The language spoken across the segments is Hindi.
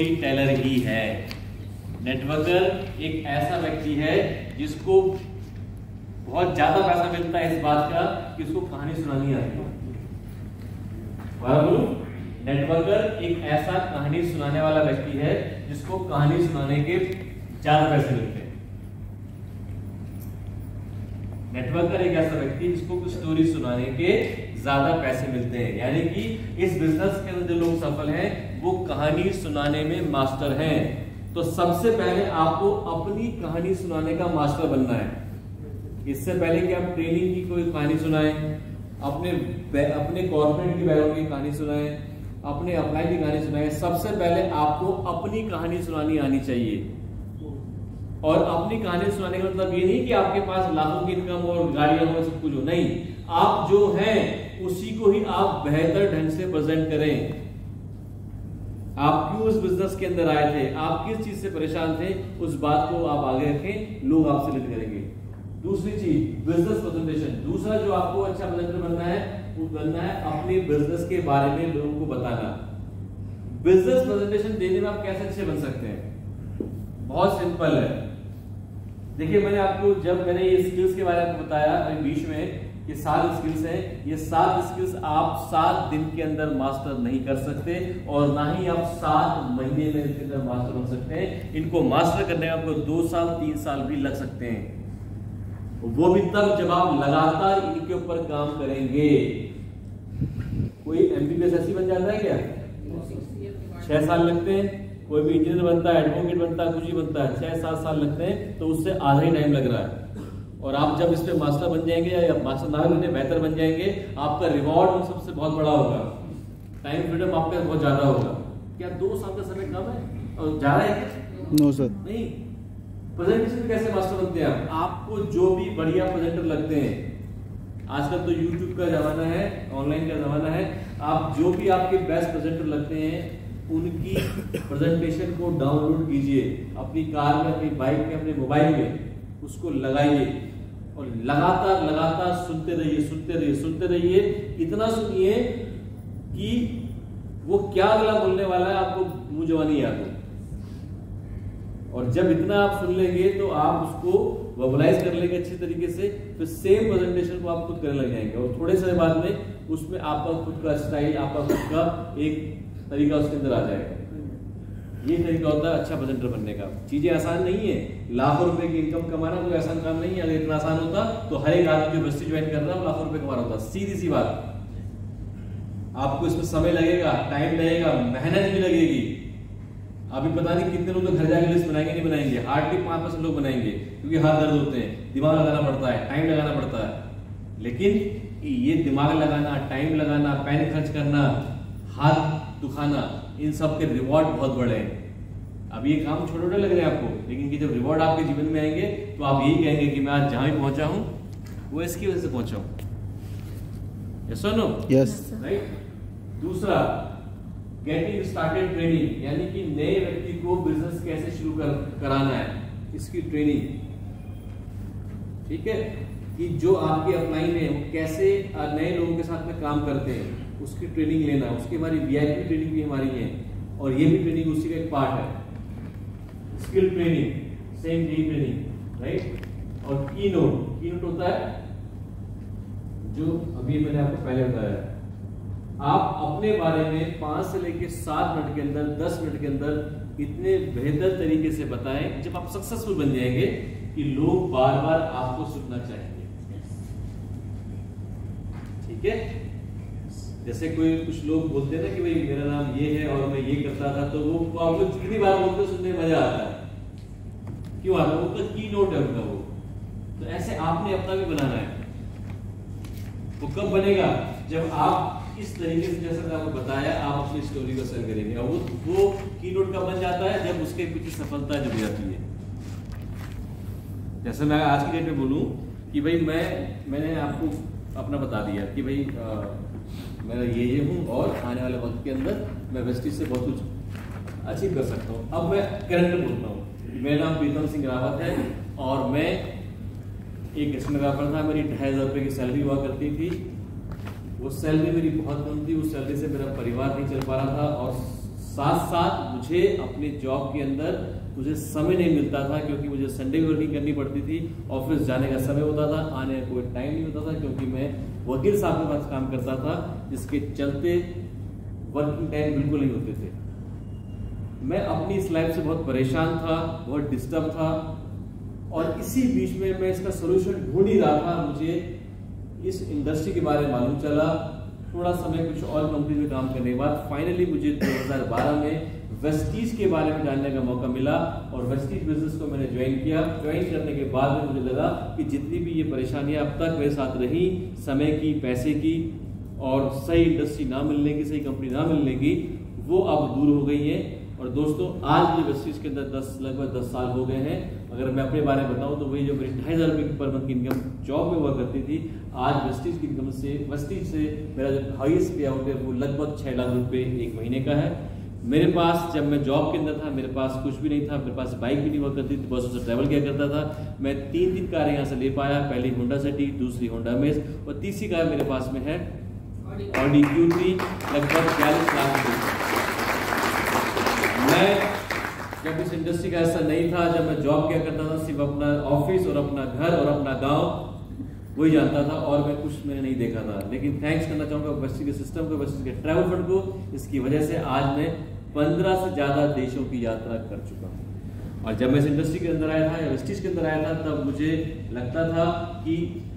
स्टोरी टेलर ही है। नेटवर्कर एक ऐसा व्यक्ति है जिसको बहुत ज़्यादा पैसा मिलता है इस बात का कि उसको कहानी सुनानी आती है। नेटवर्कर एक ऐसा कहानी सुनाने वाला व्यक्ति है जिसको कहानी सुनाने के ज़्यादा पैसे मिलते हैं। नेटवर्कर एक ऐसा व्यक्ति जिसको कुछ स्टोरी सुनाने के ज़्यादा पैसे मिलते हैं। यानी कि इस बिज़नेस के अंदर जो लोग सफल हैं, वो कहानी सुनाने में मास्टर हैं। तो सबसे पहले आपको अपनी कहानी सुनाने का मास्टर बनना है। इससे पहले कि आप ट्रेनिंग की कोई कहानी सुनाएँ, अपने अपने कॉर्पोरेट की बैकग्राउंड की कहानी सुनाएँ, अपने अप्लाई की कहानी सुनाएँ, सबसे पहले आपको अपनी कहानी सुनानी आनी चाहिए। और अपनी कहानी सुनाने का मतलब ये नहीं कि आपके पास लाखों की इनकम और गाड़ियाँ हो, सब कुछ हो। नहीं, आप जो हैं, उसी को ही आप बेहतर ढंग से प्रेजेंट करें। आप क्यों उस बिज़नेस के अंदर आए थे? आप किस चीज़ से परेशान थे? उस बात को आप आगे रखें, लोग आपसे लिख करेंगे। दूसरी चीज़ बिज़नेस प्रेजेंटेशन दूसरा जो आपको अच्छा प्रेजेंटर बनना है, वो बनना है अपने बिज़नेस के बारे में लोगों को बताना। बिज़नेस प्रेजेंटेशन देने में आप कैसे अच्छे बन सकते हैं? बहुत सिंपल है। देखिए मैंने आपको जब मैंने ये स्किल्स के बारे में बताया अभी बीच में ये सात स्किल्स हैं। ये सात स्किल्स आप सात दिन के अंदर मास्टर नहीं कर सकते और ना ही आप सात महीने में इसके अंदर मास्टर बन सकते हैं। इनको मास्टर करने में आपको दो साल तीन साल भी लग सकते हैं। वो भी तब जब आप लगातार इनके ऊपर काम करेंगे। कोई एमबीबीएस ऐसी बन जाता है क्या? छह साल लगते हैं। कोई भी इंजीनियर बनता है एडवोकेट बनता है कुछ ही बनता है छह सात साल लगते हैं तो उससे आधा ही टाइम लग रहा है। और आप जब इस पर मास्टर बन जाएँगे या मास्टर ना बने बेहतर बन जाएँगे आपका रिवॉर्ड उन सबसे बहुत बड़ा होगा। टाइम फ्रीडम आपका बहुत ज़्यादा होगा। क्या दो साल का समय कम है? और ज़्यादा है नो सर नहीं। प्रेजेंटेशन कैसे मास्टर बनते हैं आप? आपको जो भी बढ़िया प्रेजेंटर लगते हैं आजकल तो यूट्यूब का जमाना है ऑनलाइन का जमाना है आप जो भी आपके बेस्ट प्रेजेंटर लगते हैं उनकी प्रेजेंटेशन को डाउनलोड कीजिए। अपनी कार में, अपनी बाइक में, अपने मोबाइल में उसको लगाइए। और लगातार लगातार सुनते रहिए सुनते रहिए सुनते रहिए। इतना सुनिए कि वो क्या अगला बोलने वाला है आपको मुँह जवानी याद हो और जब इतना आप सुन लेंगे तो आप उसको वर्बलाइज कर लेंगे अच्छे तरीके से, फिर सेम प्रेजेंटेशन को आप खुद करने लग जाएँगे। और थोड़े समय बाद में उसमें आपका खुद का स्टाइल आपका खुद का एक तरीका उसके अंदर आ जाएगा। ये तरीका होता है अच्छा प्रेजेंटर बनने का। चीज़ें आसान नहीं है। लाखों रुपए की इनकम कमाना कोई आसान काम नहीं है। अगर इतना आसान होता तो हर एक आदमी जो बस्ती ज्वाइन कर रहा है लाखों रुपए कमा रहा होता। सीधी सी बात। आपको इसमें समय लगेगा टाइम लगेगा, मेहनत भी लगेगी। अभी पता नहीं कितने लोग तो घर जाके लिस्ट बनाएँगे, नहीं बनाएँगे। हार्डली पाँच परसेंट लोग बनाएँगे, क्योंकि हाथ दर्द होते हैं। दिमाग लगाना पड़ता है टाइम लगाना पड़ता है। लेकिन ये दिमाग लगाना टाइम लगाना पैन खर्च करना, हाथ दुखाना इन सब के रिवॉर्ड बहुत बड़े हैं। अब ये काम छोटे छोटे लग रहे हैं आपको लेकिन कि जब रिवॉर्ड आपके जीवन में आएँगे तो आप यही कहेंगे कि मैं आज जहाँ भी पहुँचा हूँ वो इसकी वजह से पहुँचा हूँ। यस नो यस राइट दूसरा गेटिंग स्टार्टेड ट्रेनिंग यानी कि नए व्यक्ति को बिज़नेस कैसे शुरू कर कराना है इसकी ट्रेनिंग ठीक है? कि जो आपके अपलाइन है वो कैसे नए लोगों के साथ में काम करते हैं, उसकी ट्रेनिंग लेना, उसकी हमारी वीआईपी ट्रेनिंग भी हमारी है, और ये भी ट्रेनिंग उसी का एक पार्ट है। Skill training same D training right और की नोट की नोट होता है, जो अभी मैंने आपको पहले बताया। आप अपने बारे में पाँच से लेकर सात मिनट के अंदर, दस मिनट के अंदर इतने बेहतर तरीके से बताएँ, जब आप सक्सेसफुल बन जाएँगे कि लोग बार बार आपको सुनना चाहेंगे। ठीक है? जैसे कोई कुछ लोग बोलते हैं ना कि भाई मेरा नाम ये है और मैं ये करता था तो वो आपको जितनी बार बोलते सुनने में मज़ा आता है। क्यों आता है? उनका की नोट है उनका वो। तो ऐसे आपने अपना भी बनाना है। वो कब बनेगा? जब आप इस तरीके से, जैसा आपको बताया, आप अपनी स्टोरी को सर करेंगे। और वो वो की नोट कब बन जाता है? जब उसके पीछे सफलता जब जाती है। जैसे मैं आज की डेट में बोलूँ कि भाई मैं, मैंने आपको अपना बता दिया कि भाई मैं ये ये हूँ और आने वाले वक्त के अंदर मैं वेस्टिज से बहुत कुछ अचीव कर सकता हूँ। अब मैं करेक्टर बोलता हूँ। मेरा नाम प्रीतम सिंह रावत है और मैं एक स्टेनोग्राफर था। मेरी ढाई हज़ार रुपये की सैलरी हुआ करती थी। वो सैलरी मेरी बहुत कम थी। उस सैलरी से मेरा परिवार नहीं चल पा रहा था और साथ साथ मुझे अपने जॉब के अंदर मुझे समय नहीं मिलता था क्योंकि मुझे संडे वर्किंग करनी पड़ती थी ऑफ़िस जाने का समय होता था, आने का कोई टाइम नहीं होता था क्योंकि मैं वकील साहब के पास काम करता था, जिसके चलते वर्किंग टाइम बिल्कुल नहीं होते थे। मैं अपनी इस लाइफ से बहुत परेशान था, बहुत डिस्टर्ब था, और इसी बीच में मैं इसका सोल्यूशन ढूंढ ही रहा था। मुझे इस इंडस्ट्री के बारे में मालूम चला, थोड़ा समय कुछ और कंपनी में काम करने के बाद फाइनली मुझे 2012 में वेस्टीज के बारे में जानने का मौका मिला और वेस्टीज बिज़नेस को मैंने ज्वाइन किया। ज्वाइन करने के बाद में मुझे लगा कि जितनी भी ये परेशानियाँ अब तक मेरे साथ रही, समय की, पैसे की और सही इंडस्ट्री ना मिलने की, सही कंपनी ना मिलने की, वो अब दूर हो गई है। और दोस्तों, आज मुझे वेस्टीज के अंदर दस, लगभग दस साल हो गए हैं। अगर मैं अपने बारे में बताऊँ तो वही जो मेरी ढाई हज़ार रुपये पर मंथ की इनकम जॉब में हुआ करती थी, आज वेस्टीज की इनकम से वेस्टीज से मेरा जो हाईएस्ट पे आउट है वो लगभग छह लाख रुपये एक महीने का है। मेरे पास जब मैं जॉब के अंदर था, मेरे पास कुछ भी नहीं था, मेरे पास बाइक भी नहीं हुआ करती थी, बसों से ट्रैवल किया करता था। मैं तीन तीन कारें यहाँ से ले पाया, पहली होंडा सिटी दूसरी होंडा मेज और तीसरी कार मेरे पास में है ऑडी क्यू थ्री लगभग बयालीस लाख रुपये मैं जब इस इंडस्ट्री का ऐसा नहीं था, जब मैं जॉब किया करता था, सिर्फ़ अपना ऑफ़िस और अपना घर और अपना गाँव वही जानता था और मैं कुछ मैंने नहीं देखा था। लेकिन थैंक्स करना चाहूँगा वेस्टी के सिस्टम को वेस्टी के ट्रैवल फंड को। इसकी वजह से आज मैं पंद्रह से ज़्यादा देशों की यात्रा कर चुका हूँ। और जब मैं इस इंडस्ट्री के अंदर आया था या वेस्टीज के अंदर आया था, तब मुझे लगता था कि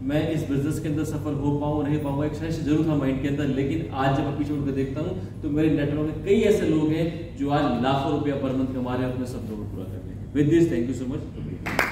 मैं इस बिज़नेस के अंदर सफल हो पाऊँ, नहीं पाऊँगा। एक शख्स ज़रूर था माइंड के अंदर, लेकिन आज जब मैं पीछे उठकर देखता हूँ तो मेरे नेटवर्क में कई ऐसे लोग हैं जो आज लाखों रुपया पर मंथ कमा रहे हैं, अपने सपनों को पूरा करने with this thank you so much